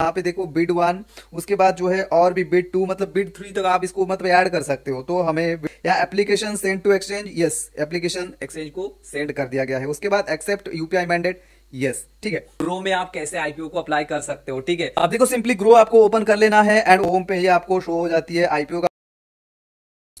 यहाँ पे देखो बिड वन उसके बाद जो है और भी बिड टू मतलब बिड थ्री तक आप इसको मतलब ऐड कर सकते हो। तो हमें या application send to exchange yes application exchange को सेंड कर दिया गया है। उसके बाद एक्सेप्ट यूपीआई मैंडेट यस ठीक है। ग्रो में आप कैसे आईपीओ को अप्लाई कर सकते हो, ठीक है। आप देखो सिंपली ग्रो आपको ओपन कर लेना है एंड होम पे ही आपको शो हो जाती है आईपीओ का।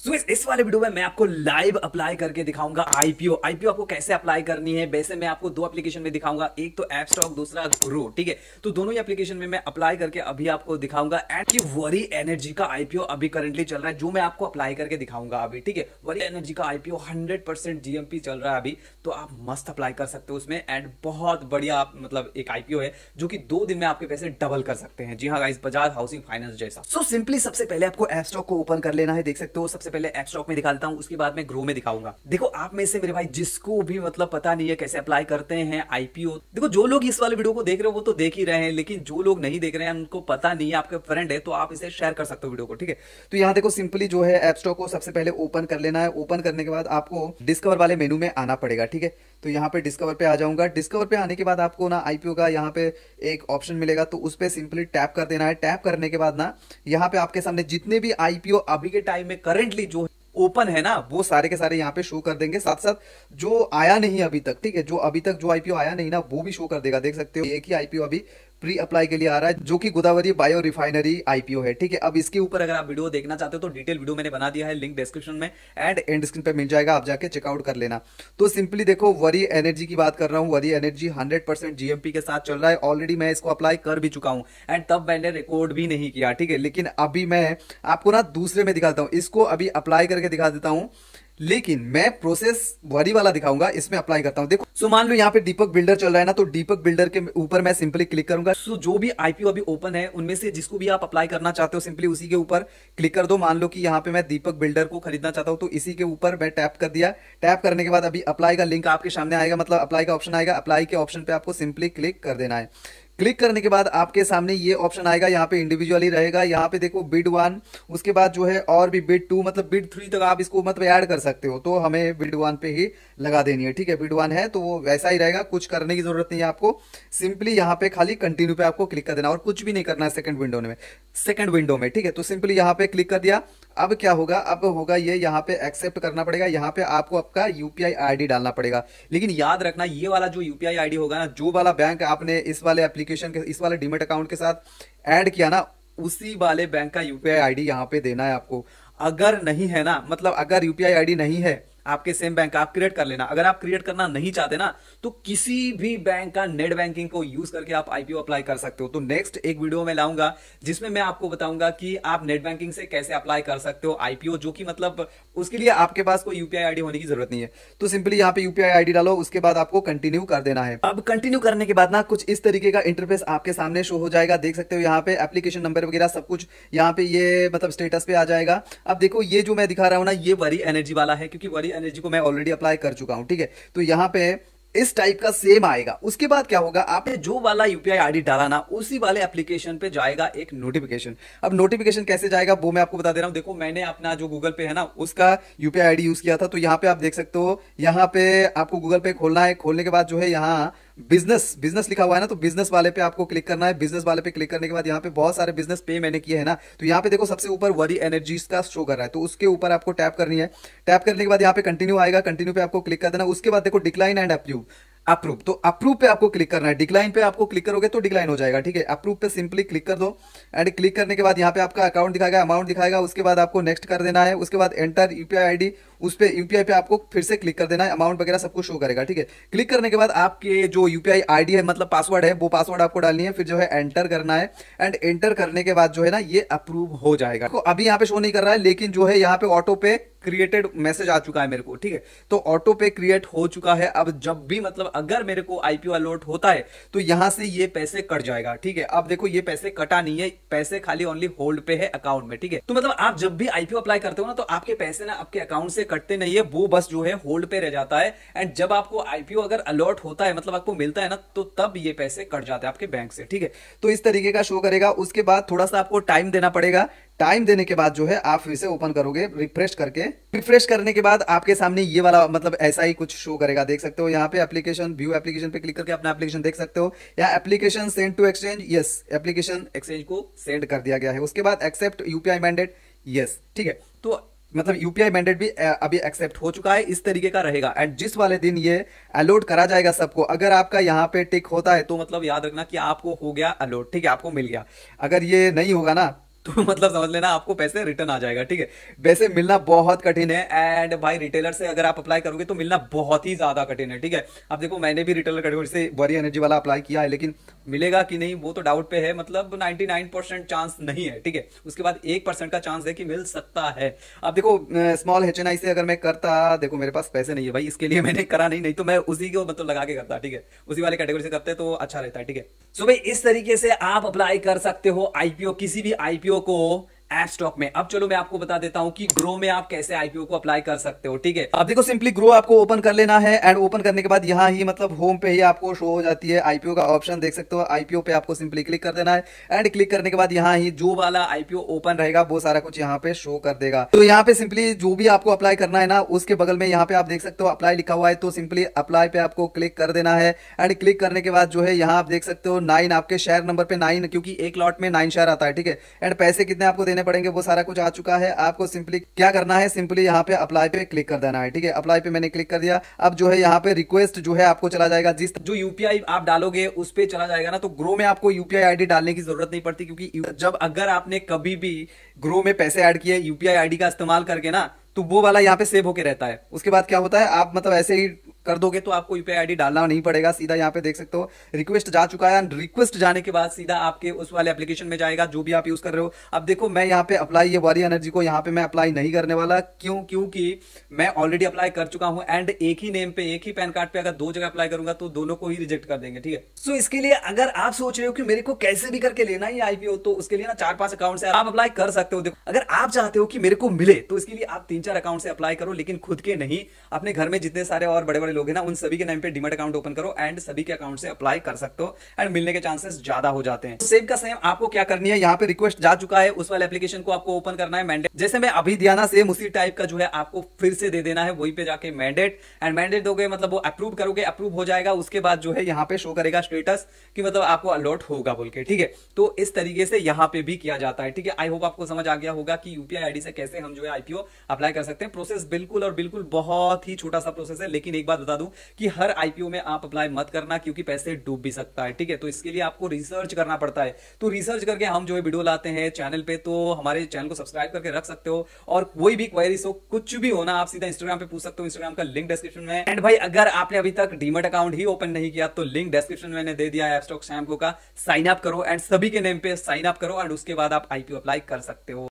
सो so, इस, वाले वीडियो में मैं आपको लाइव अप्लाई करके दिखाऊँगा आईपीओ आईपीओ आपको कैसे अप्लाई करनी है? वैसे मैं आपको दो एप्लीकेशन में दिखाऊँगा। एक तो एप स्टॉक दूसरा ग्रो ठीक है? तो दोनों ही एप्लीकेशन में मैं अप्लाई करके अभी आपको दिखाऊँगा। एंड की वरी एनर्जी का आईपीओ अभी करंटली चल रहा है जो मैं आपको अप्लाई करके दिखाऊँगा अभी ठीक है? वरी एनर्जी का आईपीओ हंड्रेड परसेंट जीएमपी चल रहा है अभी तो आप मस्त अप्लाई कर सकते हो उसमें। एंड बहुत बढ़िया मतलब एक आईपीओ है जो कि दो दिन में आपके पैसे डबल कर सकते हैं। जी हाँ बजाज हाउसिंग फाइनेंस जैसा। सो सिंपली सबसे पहले आपको एप स्टॉक को ओपन कर लेना है देख सकते हो। सबसे पहले एप स्टॉक में दिखाता हूँ, उसके बाद में ग्रो में दिखाऊँगा। देखो, आप में से मेरे भाई, जिसको भी मतलब पता नहीं है कैसे अप्लाई करते हैं आईपीओ देखो, जो लोग इस वाले वीडियो को देख रहे हो, वो तो देख ही रहे हैं, लेकिन जो लोग नहीं देख रहे हैं, उनको पता नहीं है, आपके फ्रेंड है तो आप इसे शेयर कर सकते हो वीडियो को, ठीक है? तो यहाँ देखो सिंपली जो है एप स्टॉक को सबसे पहले ओपन कर लेना है। ओपन करने के बाद आपको डिस्कवर वाले मेनू में आना पड़ेगा, ठीक है? तो यहाँ पे डिस्कवर पे आ जाऊँगा। डिस्कवर पे आने के बाद आपको ना आईपीओ का यहाँ पे एक ऑप्शन मिलेगा तो उस पर सिंपली टैप कर देना है। टैप करने के बाद ना यहाँ पे आपके सामने जितने भी आईपीओ अभी के टाइम में करेंटली जो ओपन है ना, वो सारे के सारे यहाँ पे शो कर देंगे। साथ साथ जो आया नहीं अभी तक, ठीक है? जो अभी तक जो आईपीओ आया नहीं ना, वो भी शो कर देगा। देख सकते हो, एक ही आईपीओ अभी प्री अप्लाई के लिए आ रहा है, जो कि गोदावरी बायो रिफाइनरी आईपीओ है। ठीक है, अब इसके ऊपर अगर आप वीडियो देखना चाहते हो तो डिटेल वीडियो मैंने बना दिया है, लिंक डिस्क्रिप्शन में एंड एंड स्क्रीन पे मिल जाएगा, आप जाके चेकआउट कर लेना। तो सिंपली देखो, वरी एनर्जी की बात कर रहा हूँ, वरी एनर्जी हंड्रेड जीएमपी के साथ चल रहा है। ऑलरेडी मैं इसको अप्लाई कर भी चुका हूँ एंड तब मैंने रिकॉर्ड भी नहीं किया, ठीक है। लेकिन अभी मैं आपको ना दूसरे में दिखाता हूँ, इसको अभी अप्लाई करके दिखा देता हूँ। लेकिन मैं प्रोसेस वरी वाला दिखाऊँगा, इसमें अप्लाई करता हूँ। देखो, सो मान लो यहाँ पे दीपक बिल्डर चल रहा है ना तो दीपक बिल्डर के ऊपर मैं सिंपली क्लिक करूँगा। सो जो भी आईपीओ अभी ओपन है, उनमें से जिसको भी आप अप्लाई करना चाहते हो सिंपली उसी के ऊपर क्लिक कर दो। मान लो कि यहाँ पे मैं दीपक बिल्डर को खरीदना चाहता हूँ तो इसी के ऊपर मैं टैप कर दिया। टैप करने के बाद अभी अप्लाई का लिंक आपके सामने आएगा मतलब अप्लाई का ऑप्शन आएगा। अप्लाई के ऑप्शन पे आपको सिंपली क्लिक कर देना है। क्लिक करने के बाद आपके सामने ये ऑप्शन आएगा, यहाँ पे इंडिविजुअली रहेगा, यहाँ पे देखो बिड वन उसके बाद जो है और भी बिड टू मतलब बिड थ्री तक आप इसको मतलब ऐड कर सकते हो तो हमें बिड वन पे ही लगा देनी है, ठीक है? बिड वन है तो वो वैसा ही रहेगा, कुछ करने की ज़रूरत नहीं है आपको सिंपली यहाँ पे खाली कंटिन्यू पे आपको क्लिक कर देना, और कुछ भी नहीं करना है सेकंड विंडो में सेकंड विंडो में, ठीक है? तो सिंपली यहाँ पे क्लिक कर दिया अब क्या होगा? अब होगा ये, यहाँ पे एक्सेप्ट करना पड़ेगा, यहाँ पे आपको आपका यूपीआई आईडी डालना पड़ेगा। लेकिन याद रखना, ये वाला जो यूपीआई आईडी होगा ना, जो वाला बैंक आपने इस वाले एप्लीकेशन के, इस वाले डिमेट अकाउंट के साथ ऐड किया ना, उसी वाले बैंक का यूपीआई आईडी यहाँ पे देना है आपको। अगर नहीं है ना मतलब अगर यूपीआई आईडी नहीं है आपके सेम बैंक का, आप क्रिएट कर लेना। अगर आप क्रिएट करना नहीं चाहते ना तो किसी भी बैंक का नेट बैंकिंग को यूज़ करके आप आईपीओ अप्लाई कर सकते हो। तो नेक्स्ट एक वीडियो में लाऊँगा, जिसमें मैं आपको बताऊँगा कि आप नेट बैंकिंग से कैसे अप्लाई कर सकते हो आईपीओ जो कि मतलब उसके लिए आपके पास कोई यूपीआई आईडी होने की ज़रूरत नहीं है। तो सिंपली यहाँ पे यूपीआई आईडी डालो, उसके बाद आपको कंटिन्यू कर देना है। अब कंटिन्यू करने के बाद ना, कुछ इस तरीके का इंटरफेस आपके सामने शो हो जाएगा। देख सकते हो यहाँ पे एप्लीकेशन नंबर वगैरह सब कुछ यहाँ पे ये मतलब स्टेटस पे आ जाएगा। अब देखो, ये जो मैं दिखा रहा हूँ ना, ये वरी एनर्जी वाला है, क्योंकि वरी एनर्जी को मैं ऑलरेडी अप्लाई कर चुका हूँ, ठीक है? तो यहाँ पे इस टाइप का सेम आएगा। उसके बाद क्या होगा? आपने जो वाला यूपीआई आईडी डाला ना, उसी वाले एप्लीकेशन पे जाएगा एक नोटिफिकेशन अब नोटिफिकेशन कैसे जाएगा, वो मैं आपको बता दे रहा हूँ। देखो, मैंने अपना जो गूगल पे है ना, उसका यूपीआई आईडी यूज़ किया था तो यहाँ पे आप देख सकते हो, यहाँ पे आपको गूगल पे खोलना है। खोलने के बाद जो है यहाँ बिज़नेस बिज़नेस लिखा हुआ है ना तो बिज़नेस वाले पे आपको क्लिक करना है। बिज़नेस वाले पे क्लिक करने के बाद यहाँ पे बहुत सारे बिज़नेस पे मैंने किए हैं ना। तो यहाँ पे देखो सबसे ऊपर वरी एनर्जीज का शो कर रहा है। तो उसके ऊपर आपको टैप करनी है। टैप करने के बाद यहाँ पे कंटिन्यू आएगा कंटिन्यू पे आपको क्लिक कर देना। उसके बाद देखो डिक्लाइन एंड अप्रूव अप्रूव तो अप्रूव पे आपको क्लिक करना है। डिक्लाइन पे आपको क्लिक करोगे तो डिक्लाइन हो जाएगा, ठीक है? अप्रूव पे सिंपली क्लिक कर दो एंड क्लिक करने के बाद यहाँ पे आपका अकाउंट दिखाएगा अमाउंट दिखाएगा, उसके बाद आपको नेक्स्ट कर देना है, उसके बाद एंटर यूपीआई आईडी उस पर यूपीआई पे आपको फिर से क्लिक कर देना है अमाउंट वगैरह सब कुछ शो करेगा, ठीक है? क्लिक करने के बाद आपके जो यूपीआई आईडी है मतलब पासवर्ड है, वो पासवर्ड आपको डालनी है, फिर जो है एंटर करना है एंड एंटर करने के बाद जो है ना, ये अप्रूव हो जाएगा। तो अभी यहाँ पे शो नहीं कर रहा है, लेकिन जो है यहाँ पे ऑटो पे क्रिएटेड मैसेज आ चुका है मेरे को, ठीक है? तो ऑटो पे क्रिएट हो चुका है। अब जब भी मतलब अगर मेरे को आईपीओ अलॉट होता है तो यहाँ से ये पैसे कट जाएगा, ठीक है? अब देखो, ये पैसे कटा नहीं है, पैसे खाली ओनली होल्ड पे है अकाउंट में, ठीक है? तो मतलब आप जब भी आईपीओ अप्लाई करते हो ना तो आपके पैसे ना आपके अकाउंट से कटते नहीं है, वो बस जो है होल्ड पे रह जाता है। एंड जब आपको आईपीओ अगर अलॉट होता है मतलब आपको मिलता है ना तो तब ये पैसे कट जाते हैं आपके बैंक से, ठीक है? तो इस तरीके का शो करेगा। उसके बाद थोड़ा सा आपको टाइम देना पड़ेगा। टाइम देने के बाद जो है, आप फिर से ओपन करोगे, रिफ्रेश करके। रिफ्रेश करने के बाद आपके सामने ये वाला मतलब ऐसा ही कुछ शो करेगा, देख सकते हो। यहाँ पे एप्लीकेशन व्यू एप्लीकेशन पे क्लिक करके अपना एप्लीकेशन देख सकते हो। या application send to exchange yes application exchange को सेंड कर दिया गया है। उसके बाद एक्सेप्ट यूपीआई मैंडेट यस ठीक है। तो मतलब यूपीआई मैंडेट भी अभी एक्सेप्ट हो चुका है, इस तरीके का रहेगा। एंड जिस वाले दिन ये अलॉट करा जाएगा सबको, अगर आपका यहाँ पे टिक होता है तो मतलब याद रखना कि आपको हो गया अलॉट ठीक है, आपको मिल गया। अगर ये नहीं होगा ना तो मतलब समझ लेना, आपको पैसे रिटर्न आ जाएगा, ठीक है? वैसे मिलना बहुत कठिन है एंड भाई रिटेलर से अगर आप अप्लाई करोगे तो मिलना बहुत ही ज़्यादा कठिन है, ठीक है? अब देखो, मैंने भी रिटेलर कैटेगरी से वरी एनर्जी वाला अप्लाई किया है, लेकिन मिलेगा कि नहीं, वो तो डाउट पे है मतलब 99 चांस नहीं है, ठीक है? उसके बाद एक का चांस है कि मिल सकता है। अब देखो स्मॉल एच से अगर मैं करता, देखो, मेरे पास पैसे नहीं है भाई, इसके लिए मैंने करा नहीं नहीं तो मैं उसी को मतलब लगा के करता, ठीक है? उसी वाले कैटेगरी से करते तो अच्छा रहता है, ठीक है? सो भाई, इस तरीके से आप अप्लाई कर सकते हो आईपीओ किसी भी आईपीओ को ऐप स्टॉक में। अब चलो मैं आपको बता देता हूँ कि ग्रो में आप कैसे आईपीओ को अप्लाई कर सकते हो, ठीक है? अब देखो सिंपली ग्रो आपको ओपन कर लेना है एंड ओपन करने के बाद यहाँ ही मतलब होम पे ही आपको शो हो जाती है आईपीओ का ऑप्शन देख सकते हो। आईपीओ पे आपको सिंपली क्लिक कर देना है एंड क्लिक करने के बाद यहाँ ही जो वाला आईपीओ ओपन रहेगा, वो सारा कुछ यहाँ पे शो कर देगा। तो यहाँ पे सिंपली जो भी आपको अप्लाई करना है ना, उसके बगल में यहाँ पे आप देख सकते हो अप्लाई लिखा हुआ है तो सिंपली अप्लाई पे आपको क्लिक कर देना है एंड क्लिक करने के बाद जो है यहाँ आप देख सकते हो नाइन आपके शेयर नंबर पे नाइन क्योंकि एक लॉट में नाइन शेयर आता है, ठीक है? एंड पैसे कितने आपको देने पड़ेंगे वो सारा कुछ आ चुका है। आपको सिंपली क्या करना है? सिंपली यहाँ पे अप्लाई पे क्लिक कर देना है, ठीक है? अप्लाई पे मैंने क्लिक कर दिया। अब जो है यहाँ पे रिक्वेस्ट जो है आपको चला जाएगा। जिस जो यूपीआई आप डालोगे, उस पर चला जाएगा ना तो ग्रो में आपको यूपीआई आईडी डालने की ज़रूरत नहीं पड़ती, क्योंकि जब अगर आपने कभी भी ग्रो में पैसे ऐड किए यूपीआई आईडी का इस्तेमाल करके ना तो वो वाला यहाँ पे सेव होके रहता है। उसके बाद क्या होता है? आप मतलब ऐसे ही कर दोगे तो आपको यूपीआई आईडी डालना नहीं पड़ेगा। सीधा यहाँ पे देख सकते हो रिक्वेस्ट जा चुका है। रिक्वेस्ट जाने के बाद सीधा आपके उस वाले एप्लीकेशन में जाएगा, जो भी आप यूज़ कर रहे हो। अब देखो, मैं यहाँ पे अप्लाई ये वारी एनर्जी को यहाँ पे मैं अप्लाई नहीं करने वाला। क्यों? क्योंकि मैं ऑलरेडी अप्लाई कर चुका हूँ एंड एक ही नेम पे, एक ही पैन कार्ड पे अगर दो जगह अप्लाई करूँगा तो दोनों को ही रिजेक्ट कर देंगे, ठीक है? सो इसके लिए अगर आप सोच रहे हो कि मेरे को कैसे भी करके लेना ही आईपीओ तो उसके लिए ना चार पाँच अकाउंट से आप अप्लाई कर सकते हो। देखो, अगर आप चाहते हो कि मेरे को मिले तो इसके लिए आप तीन चार अकाउंट से अप्लाई करो, लेकिन खुद के नहीं। अपने घर में जितने सारे और बड़े बड़े लोग हैं ना, उन सभी के टाइम पे डिमेट अकाउंट ओपन करो एंड सभी के अकाउंट से अप्लाई कर सकते हो एंड मिलने के चांसेस ज़्यादा हो जाते हैं। सेम का सेम आपको क्या करनी है? यहाँ पे रिक्वेस्ट जा चुका है, उस वाले एप्लीकेशन को आपको ओपन करना है मैंडेट जैसे मैं अभी दिया ना सेम उसी टाइप का जो है आपको फिर से दे देना है, वही पे जाके मैंडेट एंड मैंडेट दोगे मतलब वो अप्रूव करोगे अप्रूव हो जाएगा, उसके बाद जो है यहाँ पे शो करेगा स्टेटस कि मतलब आपको अलॉट होगा बोल के, ठीक है? तो इस तरीके से यहाँ पे भी किया जाता है, ठीक है? आई होप आपको समझ आ गया होगा कि यूपीआई आईडी से कैसे हम जो है आईपीओ अप्लाई कर सकते हैं। प्रोसेस बिल्कुल और बिल्कुल बहुत ही छोटा सा प्रोसेस है, लेकिन एक बात बता दूँ कि हर आईपीओ में आप अप्लाई मत करना क्योंकि पैसे डूब भी सकता है, ठीक है? तो इसके लिए आपको रिसर्च करना पड़ता है। तो रिसर्च करके हम जो वीडियो लाते हैं चैनल पे तो हमारे चैनल को सब्सक्राइब करके रख सकते हो। और कोई भी क्वेरीज हो, कुछ भी होना आप सीधा इंस्टाग्राम पे पूछ सकते हो। इंस्टाग्राम का लिंक डिस्क्रिप्शन में एंड भाई, अगर आपने अभी तक डीमेट अकाउंट ही ओपन नहीं किया तो लिंक डिस्क्रिप्शन में दे दिया है एपस्टॉक शैम्पू का। साइन अप करो एंड सभी के नेम पे साइन अप करो एंड उसके बाद आप आईपीओ अप्लाई कर सकते हो।